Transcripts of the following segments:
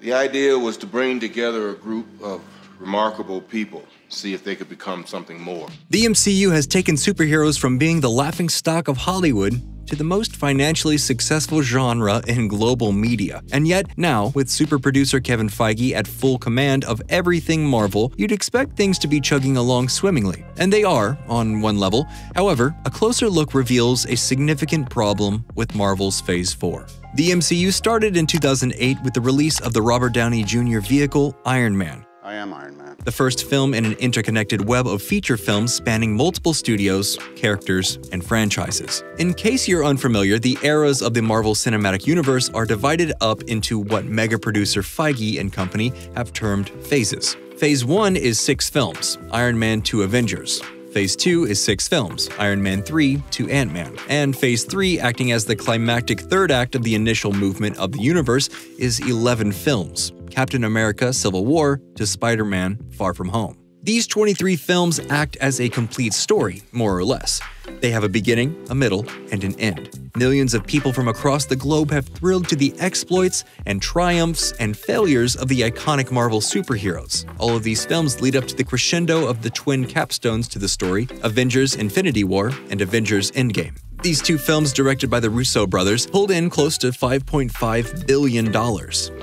The idea was to bring together a group of remarkable people, see if they could become something more. The MCU has taken superheroes from being the laughing stock of Hollywood to the most financially successful genre in global media. And yet, now, with super producer Kevin Feige at full command of everything Marvel, you'd expect things to be chugging along swimmingly. And they are, on one level. However, a closer look reveals a significant problem with Marvel's Phase 4. The MCU started in 2008 with the release of the Robert Downey Jr. vehicle Iron Man. I am Iron Man. The first film in an interconnected web of feature films spanning multiple studios, characters, and franchises. In case you're unfamiliar, the eras of the Marvel Cinematic Universe are divided up into what mega producer Feige and company have termed phases. Phase 1 is six films Iron Man to Avengers. Phase 2 is six films Iron Man 3 to Ant Man. And Phase 3, acting as the climactic third act of the initial movement of the universe, is 11 films Captain America Civil War to Spider Man Far From Home. These 23 films act as a complete story, more or less. They have a beginning, a middle, and an end. Millions of people from across the globe have thrilled to the exploits and triumphs and failures of the iconic Marvel superheroes. All of these films lead up to the crescendo of the twin capstones to the story Avengers Infinity War and Avengers Endgame. These two films, directed by the Russo brothers, pulled in close to $5.5 billion.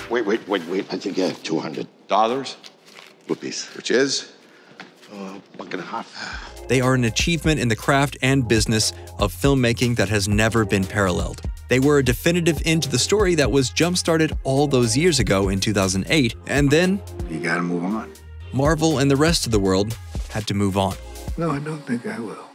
Wait, wait, wait, wait. I think you have 200 Dollars? rupees. Which is? Uh, and a half. They are an achievement in the craft and business of filmmaking that has never been paralleled. They were a definitive end to the story that was jump started all those years ago in 2008, and then You gotta move on. Marvel and the rest of the world had to move on. No, I don't think I will.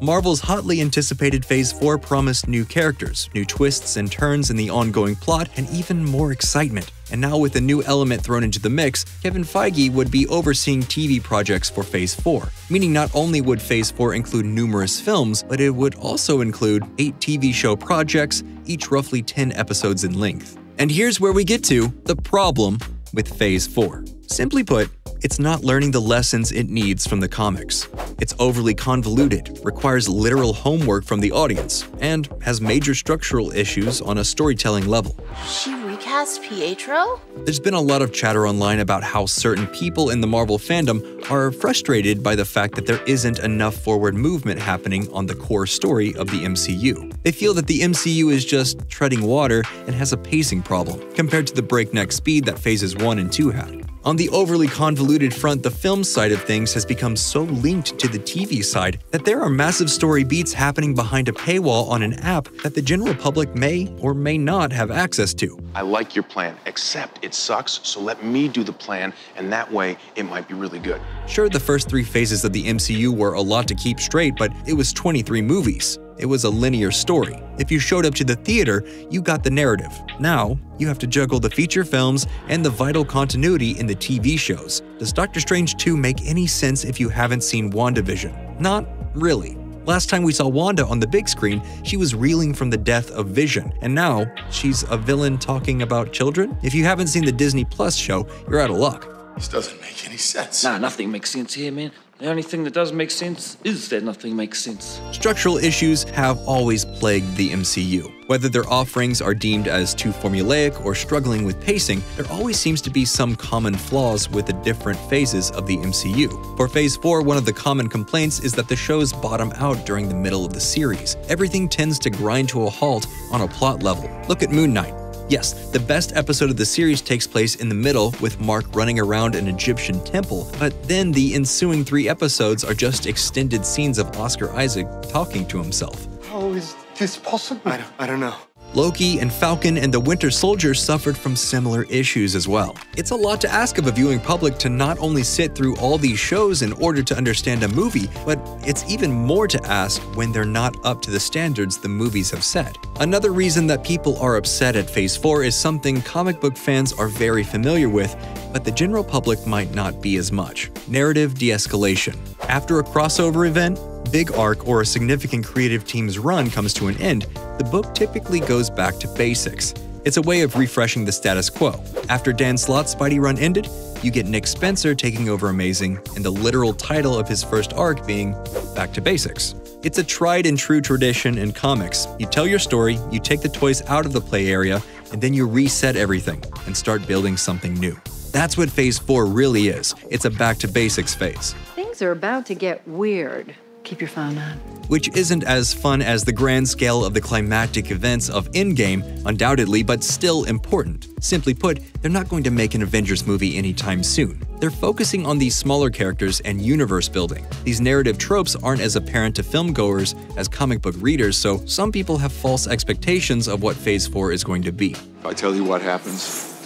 Marvel's hotly anticipated Phase 4 promised new characters, new twists and turns in the ongoing plot, and even more excitement. And now, with a new element thrown into the mix, Kevin Feige would be overseeing TV projects for Phase 4, meaning not only would Phase 4 include numerous films, but it would also include eight TV show projects, each roughly 10 episodes in length. And here's where we get to the problem with Phase 4. Simply put, it's not learning the lessons it needs from the comics. It's overly convoluted, requires literal homework from the audience, and has major structural issues on a storytelling level. She recast Pietro? There's been a lot of chatter online about how certain people in the Marvel fandom are frustrated by the fact that there isn't enough forward movement happening on the core story of the MCU. They feel that the MCU is just treading water and has a pacing problem, compared to the breakneck speed that phases 1 and 2 had. On the overly convoluted front, the film side of things has become so linked to the TV side that there are massive story beats happening behind a paywall on an app that the general public may or may not have access to. I like your plan, except it sucks, so let me do the plan, and that way it might be really good. Sure, the first three phases of the MCU were a lot to keep straight, but it was 23 movies. It was a linear story. If you showed up to the theater, you got the narrative. Now, you have to juggle the feature films and the vital continuity in the TV shows. Does Doctor Strange 2 make any sense if you haven't seen WandaVision? Not really. Last time we saw Wanda on the big screen, she was reeling from the death of Vision, and now she's a villain talking about children? If you haven't seen the Disney Plus show, you're out of luck. This doesn't make any sense. Nah, nothing makes sense here, man. The only thing that does make sense is that nothing makes sense. Structural issues have always plagued the MCU. Whether their offerings are deemed as too formulaic or struggling with pacing, there always seems to be some common flaws with the different phases of the MCU. For Phase 4, one of the common complaints is that the shows bottom out during the middle of the series. Everything tends to grind to a halt on a plot level. Look at Moon Knight. Yes, the best episode of the series takes place in the middle with Mark running around an Egyptian temple, but then the ensuing three episodes are just extended scenes of Oscar Isaac talking to himself. How is this possible? I don't, I don't know. Loki and Falcon and the Winter Soldier suffered from similar issues as well. It's a lot to ask of a viewing public to not only sit through all these shows in order to understand a movie, but it's even more to ask when they're not up to the standards the movies have set. Another reason that people are upset at Phase 4 is something comic book fans are very familiar with, but the general public might not be as much narrative de escalation. After a crossover event, big arc, or a significant creative team's run comes to an end, the book typically goes back to basics. It's a way of refreshing the status quo. After Dan Slott's Spidey run ended, you get Nick Spencer taking over Amazing, and the literal title of his first arc being Back to Basics. It's a tried and true tradition in comics. You tell your story, you take the toys out of the play area, and then you reset everything and start building something new. That's what Phase 4 really is. It's a back to basics phase. Things are about to get weird. Keep your phone on. which isn't as fun as the grand scale of the climactic events of Endgame, undoubtedly, but still important. Simply put, they're not going to make an Avengers movie anytime soon. They're focusing on these smaller characters and universe building. These narrative tropes aren't as apparent to filmgoers as comic book readers, so some people have false expectations of what Phase 4 is going to be. If I tell you what happens,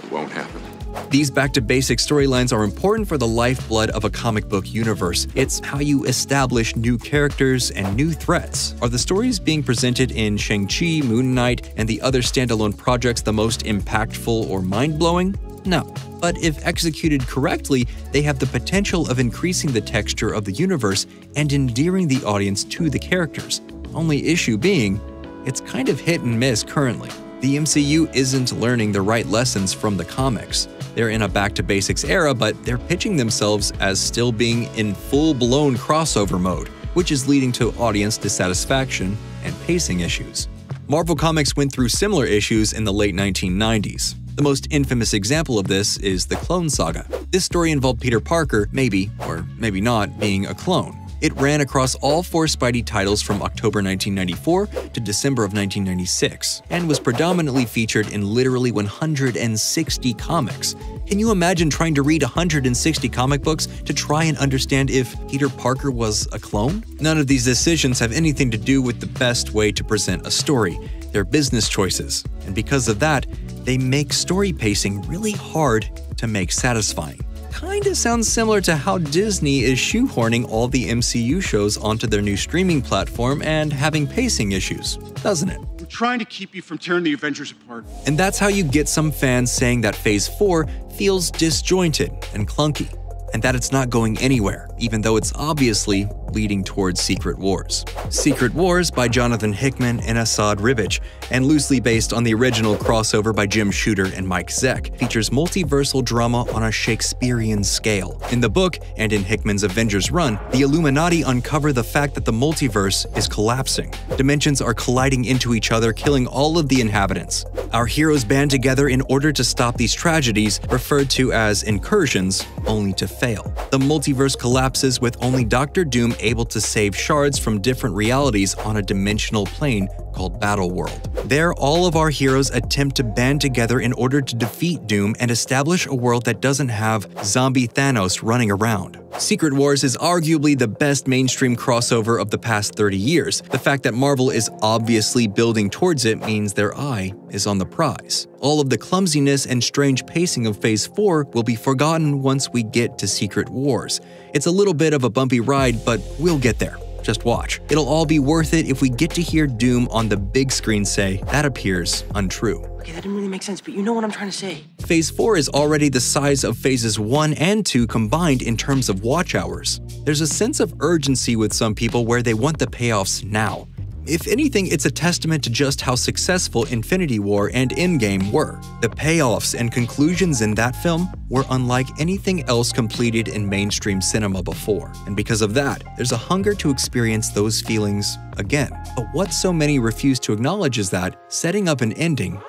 it won't happen. These back to basic storylines are important for the lifeblood of a comic book universe. It's how you establish new characters and new threats. Are the stories being presented in Shang-Chi, Moon Knight, and the other standalone projects the most impactful or mind blowing? No. But if executed correctly, they have the potential of increasing the texture of the universe and endearing the audience to the characters. Only issue being, it's kind of hit and miss currently. The MCU isn't learning the right lessons from the comics. They're in a back to basics era, but they're pitching themselves as still being in full blown crossover mode, which is leading to audience dissatisfaction and pacing issues. Marvel Comics went through similar issues in the late 1990s. The most infamous example of this is the Clone Saga. This story involved Peter Parker, maybe, or maybe not, being a clone. It ran across all four Spidey titles from October 1994 to December of 1996, and was predominantly featured in literally 160 comics. Can you imagine trying to read 160 comic books to try and understand if Peter Parker was a clone? None of these decisions have anything to do with the best way to present a story. They're business choices, and because of that, they make story pacing really hard to make satisfying kinda sounds similar to how Disney is shoehorning all the MCU shows onto their new streaming platform and having pacing issues, doesn't it? We're trying to keep you from tearing the Avengers apart. And that's how you get some fans saying that Phase 4 feels disjointed and clunky, and that it's not going anywhere, even though it's obviously leading towards Secret Wars. Secret Wars by Jonathan Hickman and Esad Ribic, and loosely based on the original crossover by Jim Shooter and Mike Zeck, features multiversal drama on a Shakespearean scale. In the book, and in Hickman's Avengers run, the Illuminati uncover the fact that the multiverse is collapsing. Dimensions are colliding into each other, killing all of the inhabitants. Our heroes band together in order to stop these tragedies, referred to as incursions, only to fail. The multiverse collapses with only Doctor Doom able to save shards from different realities on a dimensional plane called Battle World. There, all of our heroes attempt to band together in order to defeat Doom and establish a world that doesn't have zombie Thanos running around. Secret Wars is arguably the best mainstream crossover of the past 30 years. The fact that Marvel is obviously building towards it means their eye is on the prize. All of the clumsiness and strange pacing of Phase 4 will be forgotten once we get to Secret Wars. It's a little bit of a bumpy ride, but we'll get there. Just watch. It'll all be worth it if we get to hear Doom on the big screen say, that appears untrue. Okay, that didn't really make sense, but you know what I'm trying to say. Phase 4 is already the size of phases 1 and 2 combined in terms of watch hours. There's a sense of urgency with some people where they want the payoffs now. If anything, it's a testament to just how successful Infinity War and Endgame were. The payoffs and conclusions in that film were unlike anything else completed in mainstream cinema before. And because of that, there's a hunger to experience those feelings again. But what so many refuse to acknowledge is that setting up an ending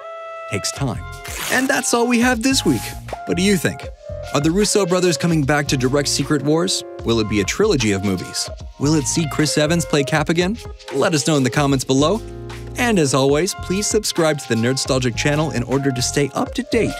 takes time. And that's all we have this week. What do you think? Are the Russo brothers coming back to direct Secret Wars? Will it be a trilogy of movies? Will it see Chris Evans play Cap again? Let us know in the comments below. And as always, please subscribe to the Nerdstalgic channel in order to stay up to date